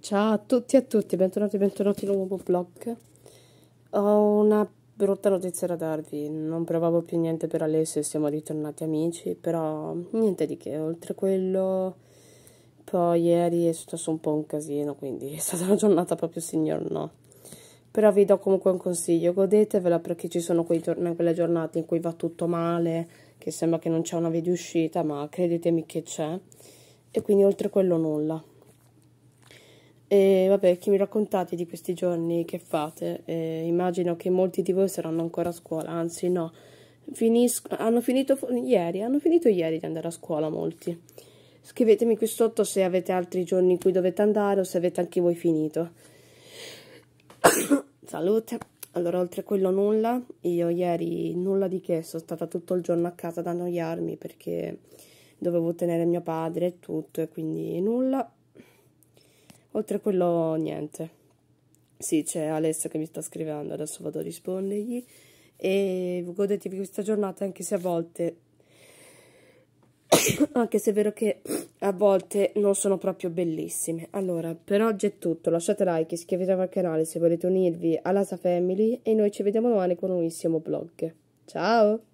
Ciao a tutti e a tutti, bentornati e bentornati in un nuovo vlog. Ho una brutta notizia da darvi, non provavo più niente per Alessio e siamo ritornati amici, però niente di che, oltre quello poi ieri è successo un po' un casino, quindi è stata una giornata proprio signor no. Però vi do comunque un consiglio, godetevela perché ci sono quelle giornate in cui va tutto male, che sembra che non c'è una via di uscita, ma credetemi che c'è. E quindi oltre quello nulla. E vabbè, che mi raccontate di questi giorni che fate? Eh, immagino che molti di voi saranno ancora a scuola, anzi no, Finisco, hanno finito ieri, hanno finito ieri di andare a scuola molti. Scrivetemi qui sotto se avete altri giorni in cui dovete andare o se avete anche voi finito. Salute. Allora, oltre a quello nulla, io ieri nulla di che, sono stata tutto il giorno a casa ad annoiarmi perché dovevo tenere mio padre e tutto e quindi nulla. Oltre a quello, niente. Sì, c'è Alessio che mi sta scrivendo, adesso vado a rispondergli. E godetevi questa giornata, anche se a volte, anche se è vero che a volte non sono proprio bellissime. Allora, per oggi è tutto. Lasciate like, iscrivetevi al canale se volete unirvi alla Sa Family e noi ci vediamo domani con un nuovissimo vlog. Ciao!